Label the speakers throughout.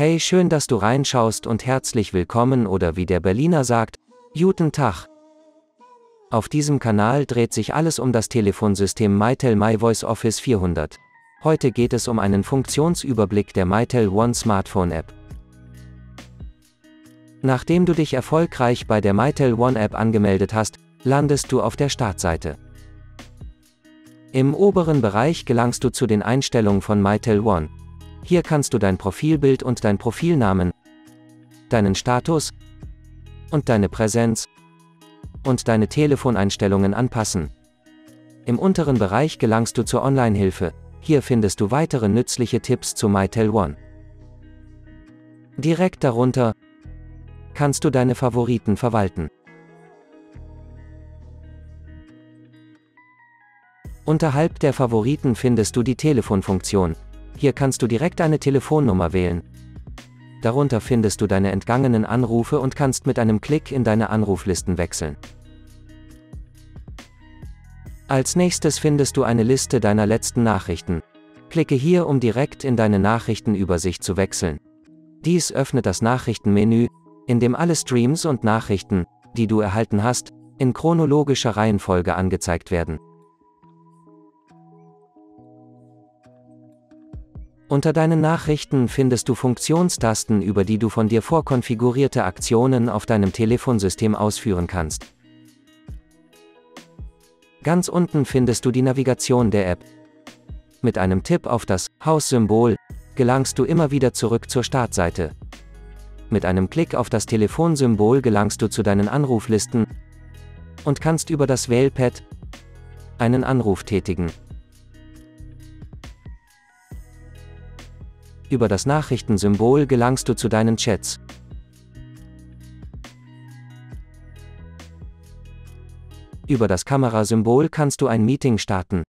Speaker 1: Hey, schön, dass du reinschaust und herzlich willkommen oder wie der Berliner sagt, Guten Tag. Auf diesem Kanal dreht sich alles um das Telefonsystem Mytel MyVoice Office 400. Heute geht es um einen Funktionsüberblick der Mytel One Smartphone App. Nachdem du dich erfolgreich bei der Mytel One App angemeldet hast, landest du auf der Startseite. Im oberen Bereich gelangst du zu den Einstellungen von Mytel One. Hier kannst du dein Profilbild und dein Profilnamen, deinen Status und deine Präsenz und deine Telefoneinstellungen anpassen. Im unteren Bereich gelangst du zur Online-Hilfe. Hier findest du weitere nützliche Tipps zu MyTel One. Direkt darunter kannst du deine Favoriten verwalten. Unterhalb der Favoriten findest du die Telefonfunktion. Hier kannst du direkt eine Telefonnummer wählen. Darunter findest du deine entgangenen Anrufe und kannst mit einem Klick in deine Anruflisten wechseln. Als nächstes findest du eine Liste deiner letzten Nachrichten. Klicke hier, um direkt in deine Nachrichtenübersicht zu wechseln. Dies öffnet das Nachrichtenmenü, in dem alle Streams und Nachrichten, die du erhalten hast, in chronologischer Reihenfolge angezeigt werden. Unter deinen Nachrichten findest du Funktionstasten, über die du von dir vorkonfigurierte Aktionen auf deinem Telefonsystem ausführen kannst. Ganz unten findest du die Navigation der App. Mit einem Tipp auf das Haus-Symbol gelangst du immer wieder zurück zur Startseite. Mit einem Klick auf das Telefonsymbol gelangst du zu deinen Anruflisten und kannst über das Wählpad einen Anruf tätigen. Über das Nachrichtensymbol gelangst du zu deinen Chats. Über das Kamerasymbol kannst du ein Meeting starten.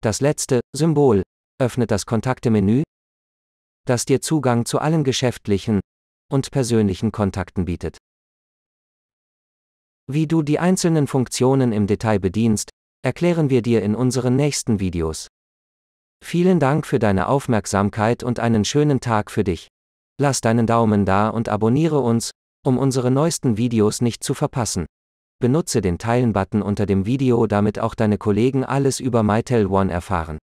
Speaker 1: Das letzte Symbol öffnet das Kontaktemenü, das dir Zugang zu allen geschäftlichen und persönlichen Kontakten bietet. Wie du die einzelnen Funktionen im Detail bedienst, erklären wir dir in unseren nächsten Videos. Vielen Dank für deine Aufmerksamkeit und einen schönen Tag für dich. Lass deinen Daumen da und abonniere uns, um unsere neuesten Videos nicht zu verpassen. Benutze den Teilen-Button unter dem Video, damit auch deine Kollegen alles über MyTel One erfahren.